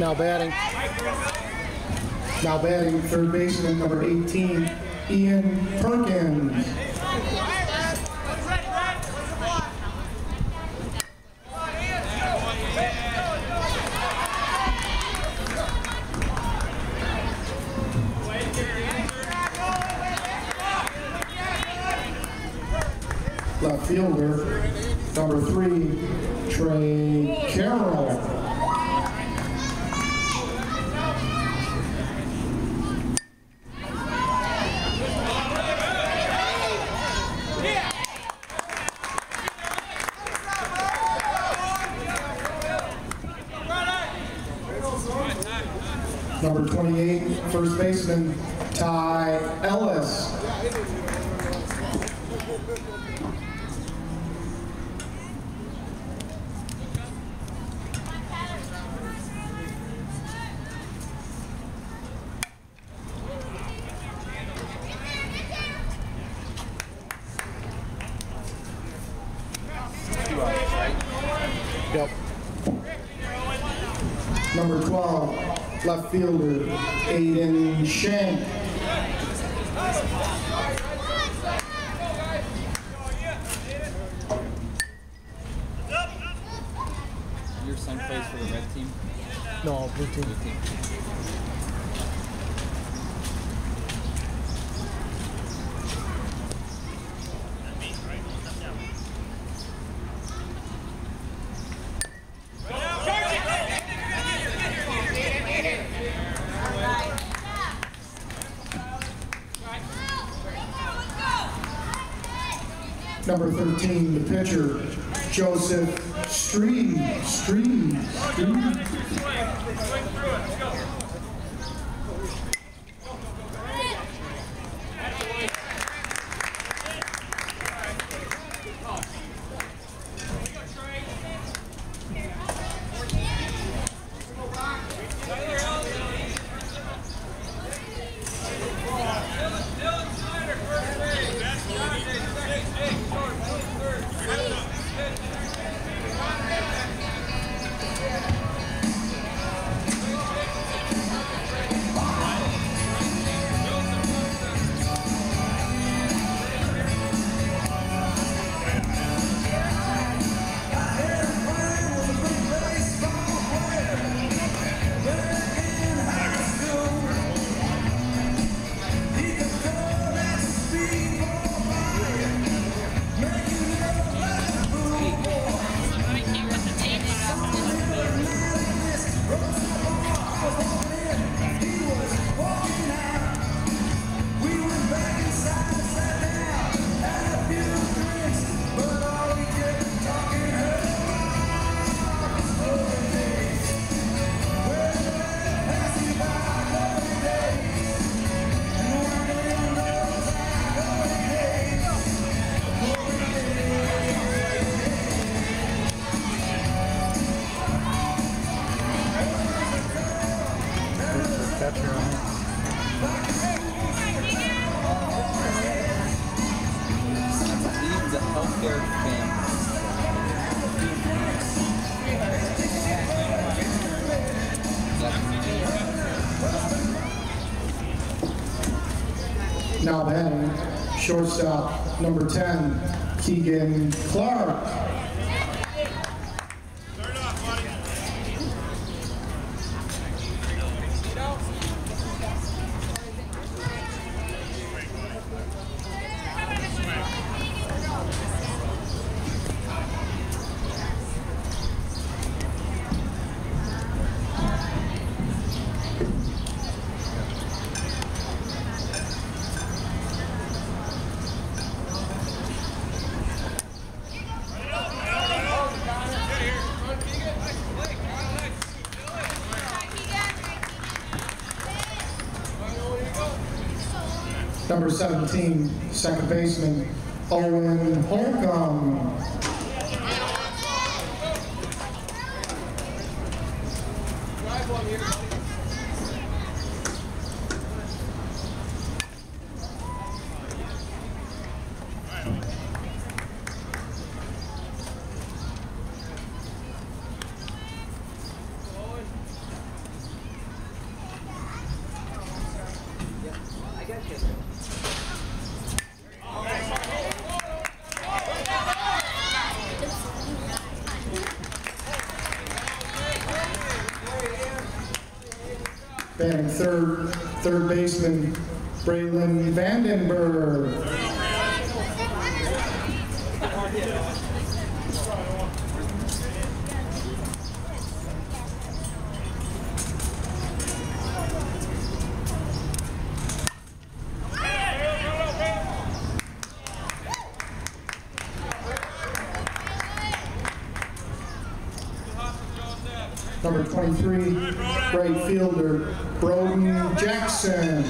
Now batting. Now batting, third baseman number 18, Ian Perkins. Fielder, number three, Trey Carroll. Number 28, first baseman, Ty Ellis. Yep. Number 12, left fielder, Aiden Shank. Your son plays for the red team? No, blue team. Blue team. Number 13, the pitcher, Joseph Street. Street. Street. Shortstop, number 10, Keegan Clark. Number 17, second baseman, Owen Holcomb. Batting third, third baseman Braylon Vandenberg. Number 23, right fielder Broden Jackson.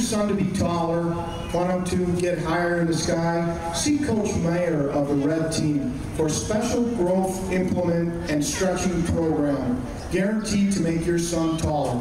Your son to be taller, want him to get higher in the sky? See Coach Mayer of the Red Team for special growth implement and stretching program, guaranteed to make your son taller.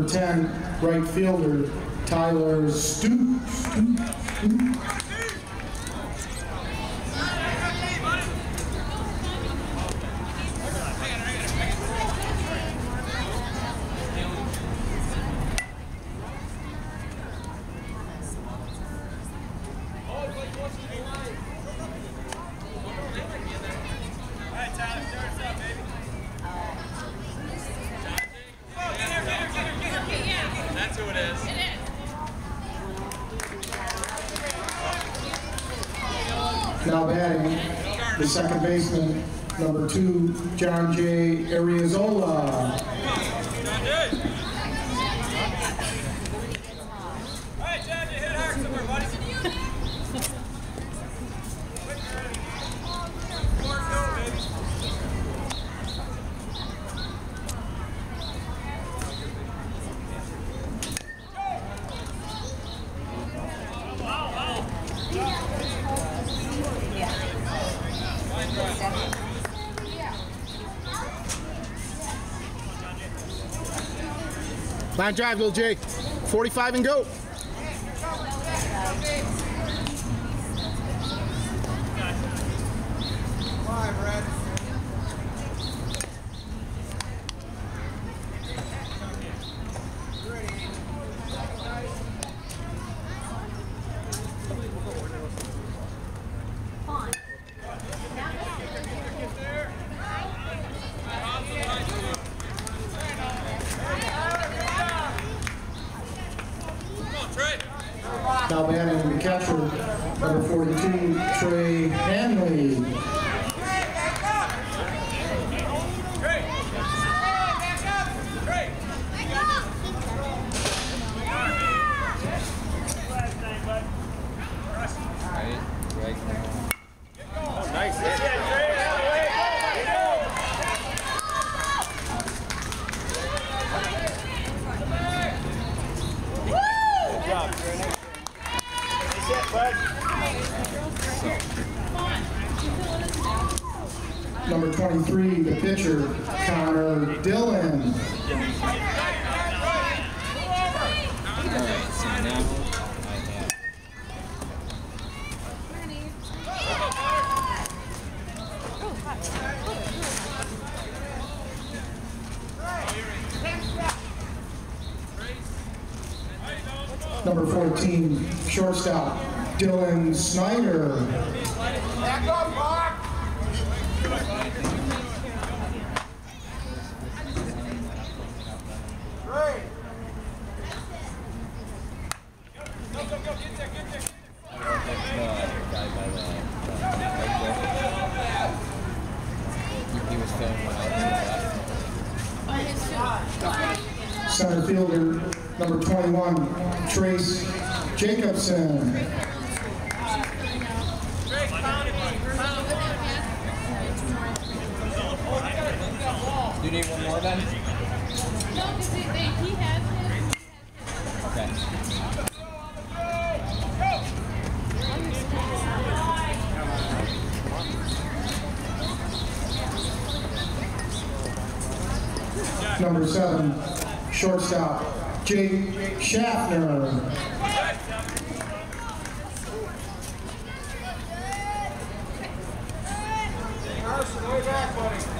Number 10, right fielder Tyler Stoops. The second baseman, number two, John J. Ariozola. Line drive, little Jake. 45 and go. Galvani will be captured. Number 42, Trey Hanley. job. Number 23, the pitcher, Connor Dillon. Number 14, shortstop, Dylan Snyder. Was filming out Center fielder, number 21, Trace Jacobson. Do you need one more then? No, because he, he has his. Okay. Number seven, shortstop, Jake Schaffner. We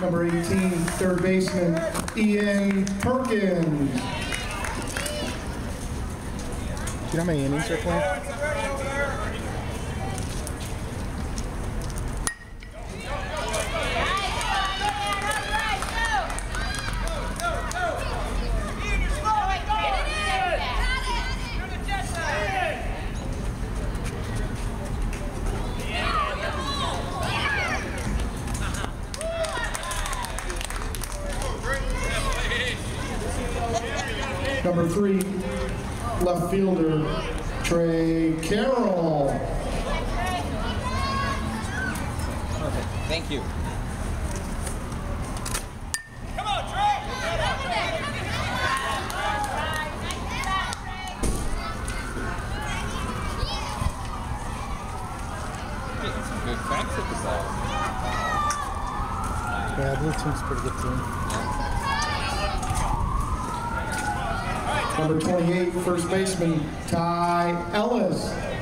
Number 18, third baseman, Ian Perkins. Do you know how many innings they're playing? Number three, left fielder, Trey Carroll. Perfect. Thank you. Come on, Trey. Getting some good cracks at the ball. Yeah, blue team's a pretty good team. Number 28, first baseman, Ty Ellis.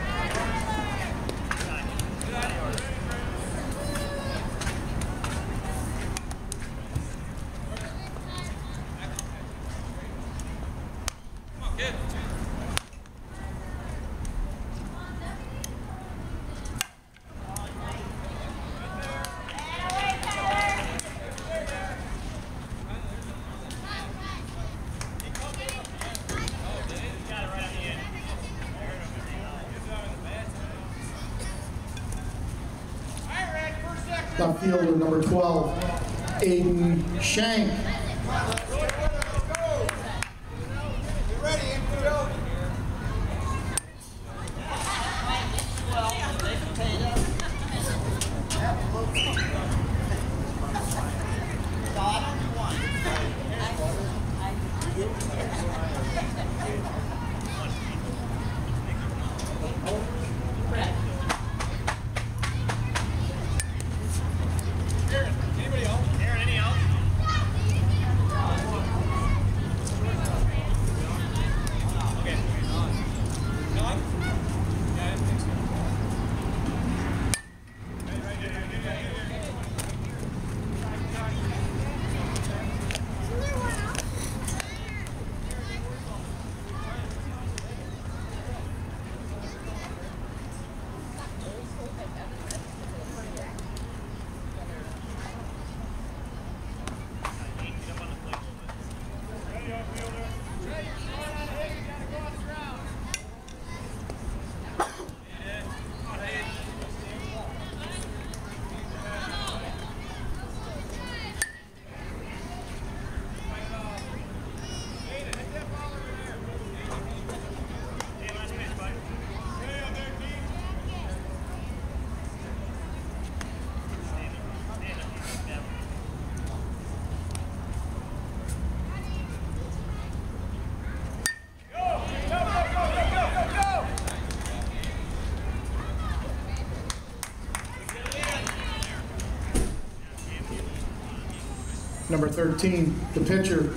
Left fielder, number 12, Aiden Shank. Number 13, the pitcher.